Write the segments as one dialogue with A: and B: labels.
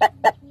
A: Ha ha ha!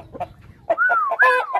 A: Ha ha ha ha!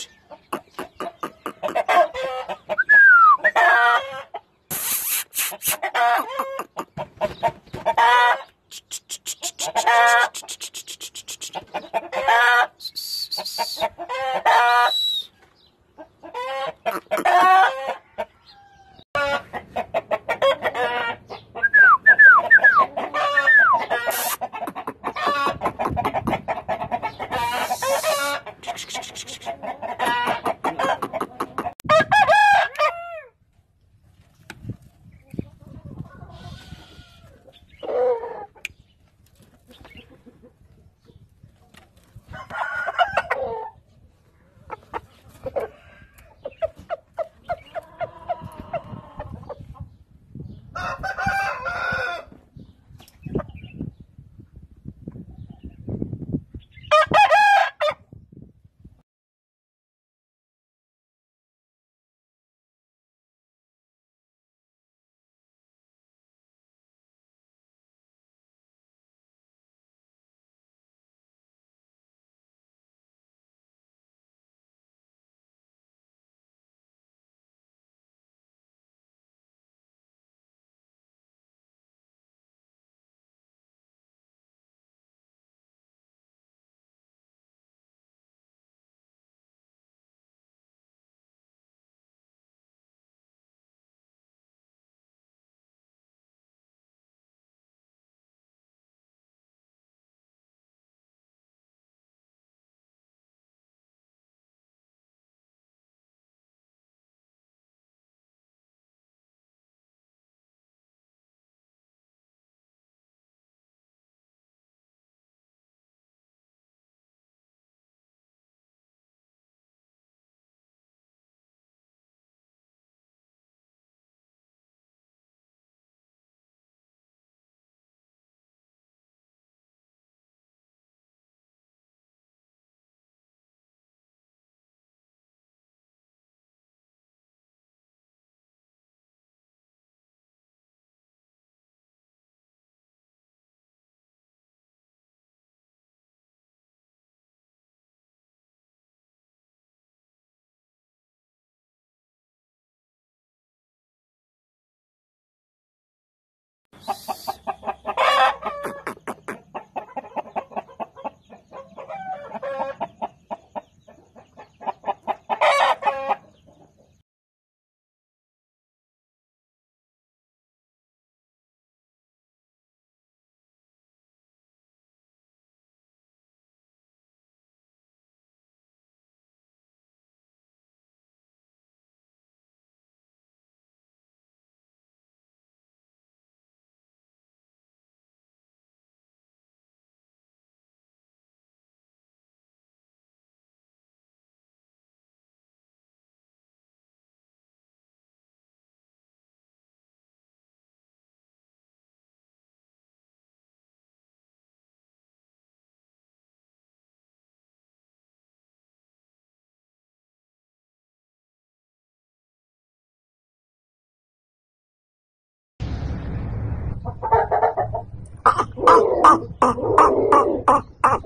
A: ha ha 啊啊啊啊啊啊